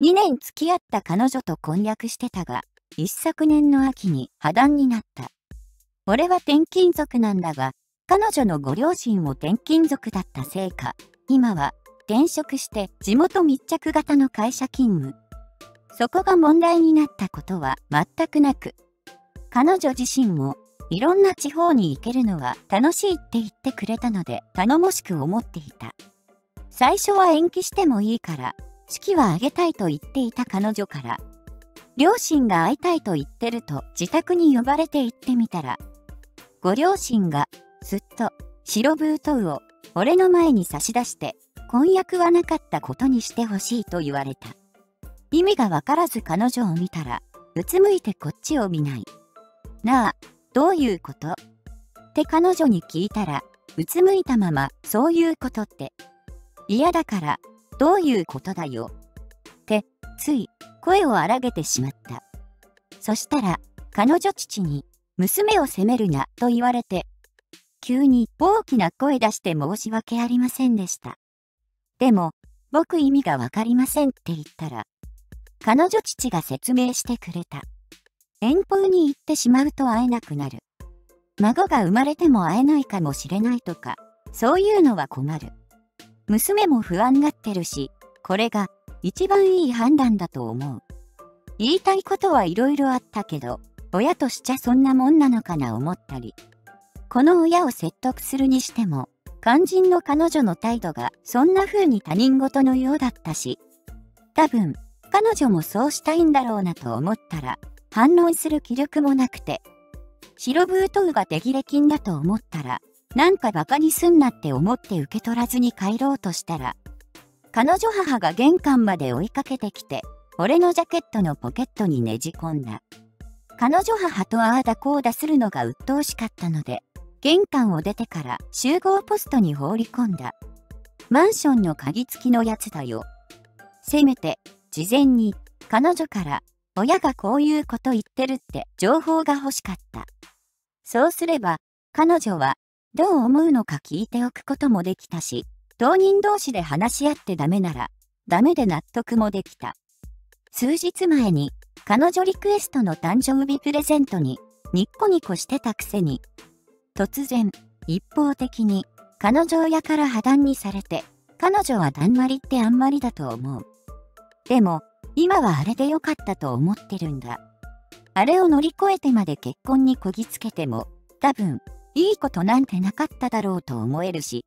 2年付き合った彼女と婚約してたが、一昨年の秋に破談になった。俺は転勤族なんだが、彼女のご両親も転勤族だったせいか、今は転職して地元密着型の会社勤務。そこが問題になったことは全くなく、彼女自身もいろんな地方に行けるのは楽しいって言ってくれたので頼もしく思っていた。最初は延期してもいいから式は挙げたいと言っていた彼女から、両親が会いたいと言ってると自宅に呼ばれて行ってみたら、ご両親がすっと白封筒を俺の前に差し出して婚約はなかったことにしてほしいと言われた。意味がわからず彼女を見たら、うつむいてこっちを見ない。なあ、どういうこと？って彼女に聞いたら、うつむいたまま、そういうことって。嫌だから、どういうことだよ？って、つい、声を荒げてしまった。そしたら、彼女父に、娘を責めるな、と言われて、急に大きな声出して申し訳ありませんでした。でも、僕意味がわかりませんって言ったら、彼女父が説明してくれた。遠方に行ってしまうと会えなくなる。孫が生まれても会えないかもしれないとか、そういうのは困る。娘も不安がってるし、これが一番いい判断だと思う。言いたいことはいろいろあったけど、親としちゃそんなもんなのかな思ったり。この親を説得するにしても、肝心の彼女の態度がそんな風に他人事のようだったし、多分、彼女もそうしたいんだろうなと思ったら、反論する気力もなくて、白封筒が手切れ金だと思ったら、なんか馬鹿にすんなって思って受け取らずに帰ろうとしたら、彼女母が玄関まで追いかけてきて、俺のジャケットのポケットにねじ込んだ。彼女母とああだこうだするのが鬱陶しかったので、玄関を出てから集合ポストに放り込んだ。マンションの鍵付きのやつだよ。せめて、事前に、彼女から、親がこういうこと言ってるって情報が欲しかった。そうすれば、彼女はどう思うのか聞いておくこともできたし、当人同士で話し合ってダメなら、ダメで納得もできた。数日前に、彼女リクエストの誕生日プレゼントに、ニッコニコしてたくせに、突然、一方的に、彼女親から破談にされて、彼女はだんまりってあんまりだと思う。でも、今はあれでよかったと思ってるんだ。あれを乗り越えてまで結婚にこぎつけても、多分、いいことなんてなかっただろうと思えるし、